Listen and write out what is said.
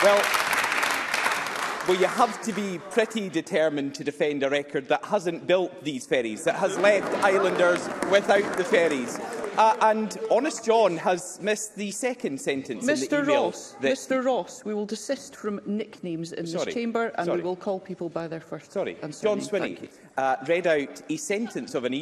Well, well, you have to be pretty determined to defend a record that hasn't built these ferries, that has left islanders without the ferries. Uh, and Honest John has missed the second sentence Mr. in the email. Ross, that... Mr Ross, we will desist from nicknames in Sorry. this chamber and Sorry. we will call people by their first Sorry. John Swinney uh, read out a sentence of an email